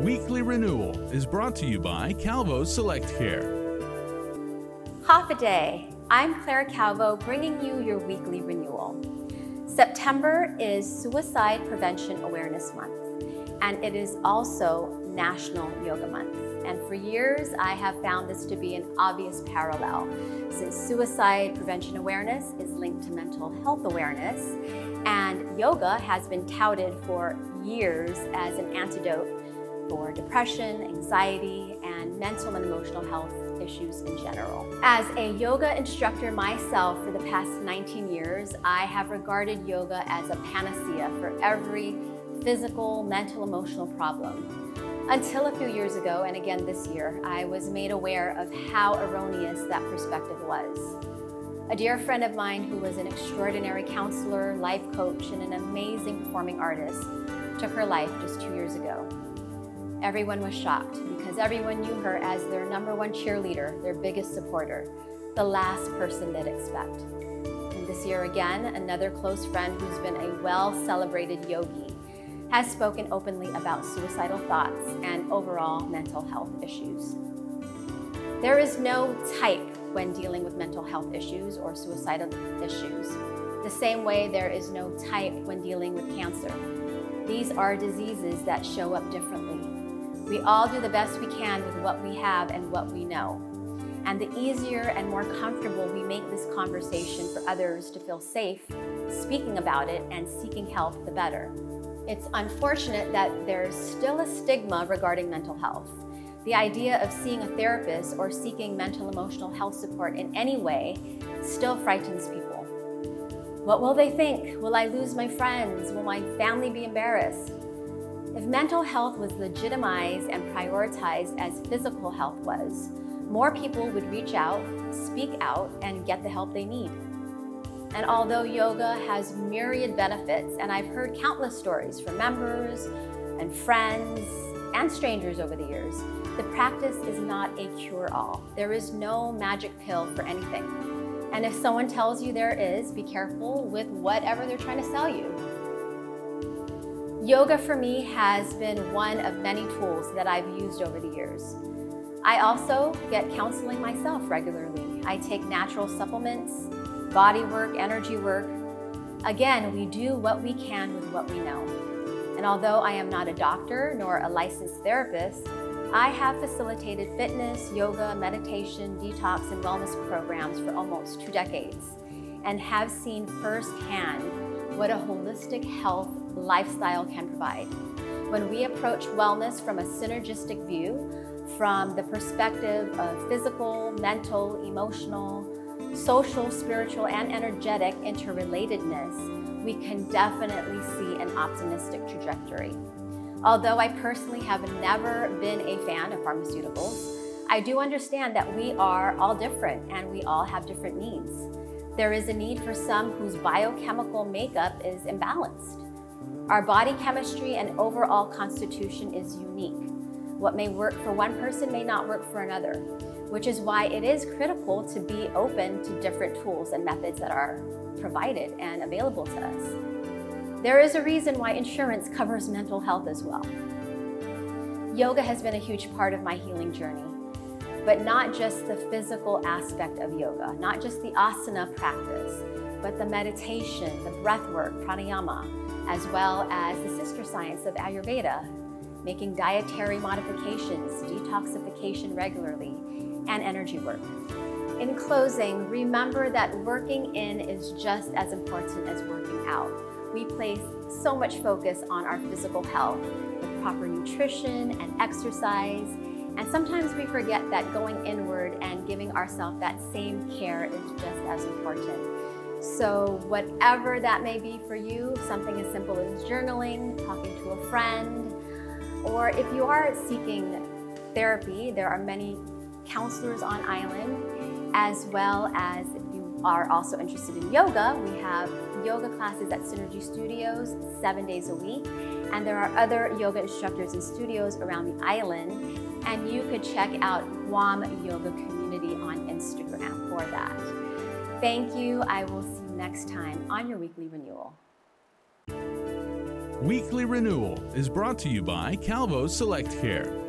Weekly Renewal is brought to you by Calvo Select Care. Hafa adai. I'm Claire Calvo bringing you your weekly renewal. September is Suicide Prevention Awareness Month, and it is also National Yoga Month. And for years, I have found this to be an obvious parallel since suicide prevention awareness is linked to mental health awareness, and yoga has been touted for years as an antidote for depression, anxiety, and mental and emotional health issues in general. As a yoga instructor myself for the past 19 years, I have regarded yoga as a panacea for every physical, mental, emotional problem. Until a few years ago, and again this year, I was made aware of how erroneous that perspective was. A dear friend of mine who was an extraordinary counselor, life coach, and an amazing performing artist took her life just two years ago. Everyone was shocked because everyone knew her as their number one cheerleader, their biggest supporter, the last person they'd expect. And this year again, another close friend who's been a well-celebrated yogi has spoken openly about suicidal thoughts and overall mental health issues. There is no type when dealing with mental health issues or suicidal issues. The same way there is no type when dealing with cancer. These are diseases that show up differently. We all do the best we can with what we have and what we know. And the easier and more comfortable we make this conversation for others to feel safe speaking about it and seeking help, the better. It's unfortunate that there's still a stigma regarding mental health. The idea of seeing a therapist or seeking mental emotional health support in any way still frightens people. What will they think? Will I lose my friends? Will my family be embarrassed? If mental health was legitimized and prioritized as physical health was, more people would reach out, speak out, and get the help they need. And although yoga has myriad benefits, and I've heard countless stories from members and friends and strangers over the years, the practice is not a cure-all. There is no magic pill for anything. And if someone tells you there is, be careful with whatever they're trying to sell you. Yoga for me has been one of many tools that I've used over the years. I also get counseling myself regularly. I take natural supplements, body work, energy work. Again, we do what we can with what we know. And although I am not a doctor nor a licensed therapist, I have facilitated fitness, yoga, meditation, detox, and wellness programs for almost two decades and have seen firsthand what a holistic health lifestyle can provide. When we approach wellness from a synergistic view, from the perspective of physical, mental, emotional, social, spiritual, and energetic interrelatedness, we can definitely see an optimistic trajectory. Although I personally have never been a fan of pharmaceuticals, I do understand that we are all different and we all have different needs. There is a need for some whose biochemical makeup is imbalanced. Our body chemistry and overall constitution is unique. What may work for one person may not work for another which is why it is critical to be open to different tools and methods that are provided and available to us. There is a reason why insurance covers mental health as well. Yoga has been a huge part of my healing journey, but not just the physical aspect of yoga, not just the asana practice, but the meditation, the breath work, pranayama, as well as the sister science of Ayurveda, making dietary modifications, detoxification regularly, and energy work. In closing, remember that working in is just as important as working out. We place so much focus on our physical health with proper nutrition and exercise, and sometimes we forget that going inward and giving ourselves that same care is just as important. So whatever that may be for you, something as simple as journaling, talking to a friend, or if you are seeking therapy, there are many counselors on island, as well as if you are also interested in yoga, we have yoga classes at Synergy Studios seven days a week. And there are other yoga instructors and studios around the island. And you could check out Guam Yoga Community on Instagram for that. Thank you. I will see you next time on your weekly renewal. Weekly Renewal is brought to you by Calvo Select Care.